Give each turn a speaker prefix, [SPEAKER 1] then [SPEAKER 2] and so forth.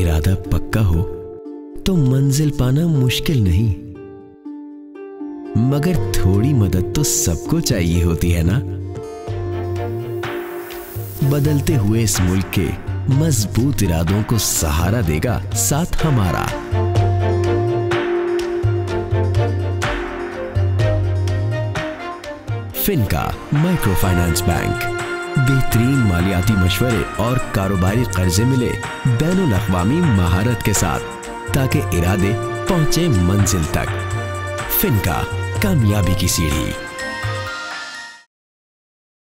[SPEAKER 1] इरादा पक्का हो तो मंजिल पाना मुश्किल नहीं। मगर थोड़ी मदद तो सबको चाहिए होती है ना? बदलते हुए इस मुल्क के मज़बूत इरादों को सहारा देगा साथ हमारा। FINCA, microfinance bank. बेहतरीन मालियाती मशवरे और कारोबारी कर्जे मिले बैन अवी महारत के साथ, ताकि इरादे पहुँचे मंजिल तक। फिनका, कामयाबी की सीढ़ी।